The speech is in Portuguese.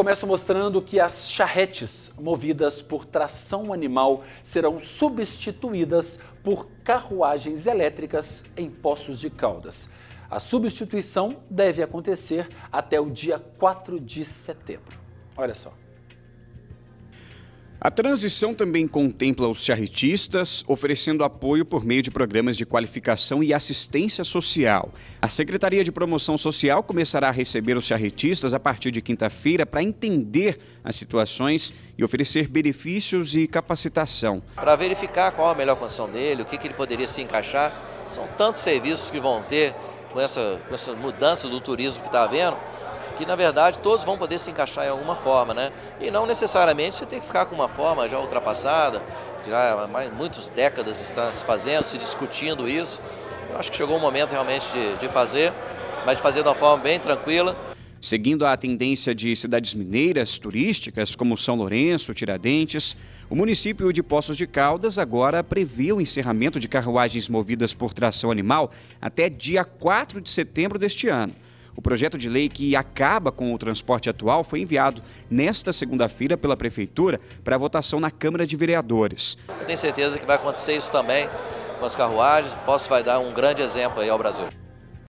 Começo mostrando que as charretes movidas por tração animal serão substituídas por carruagens elétricas em Poços de Caldas. A substituição deve acontecer até o dia 4 de setembro. Olha só. A transição também contempla os charretistas, oferecendo apoio por meio de programas de qualificação e assistência social. A Secretaria de Promoção Social começará a receber os charretistas a partir de quinta-feira para entender as situações e oferecer benefícios e capacitação. Para verificar qual a melhor condição dele, o que, que ele poderia se encaixar. São tantos serviços que vão ter com essa, com essa mudança do turismo que está havendo que na verdade todos vão poder se encaixar em alguma forma, né? E não necessariamente você tem que ficar com uma forma já ultrapassada, já há muitas décadas está se fazendo, se discutindo isso. Eu acho que chegou o momento realmente de, de fazer, mas de fazer de uma forma bem tranquila. Seguindo a tendência de cidades mineiras turísticas como São Lourenço, Tiradentes, o município de Poços de Caldas agora prevê o encerramento de carruagens movidas por tração animal até dia 4 de setembro deste ano. O projeto de lei que acaba com o transporte atual foi enviado nesta segunda-feira pela Prefeitura para votação na Câmara de Vereadores. Eu tenho certeza que vai acontecer isso também com as carruagens. Posso vai dar um grande exemplo aí ao Brasil.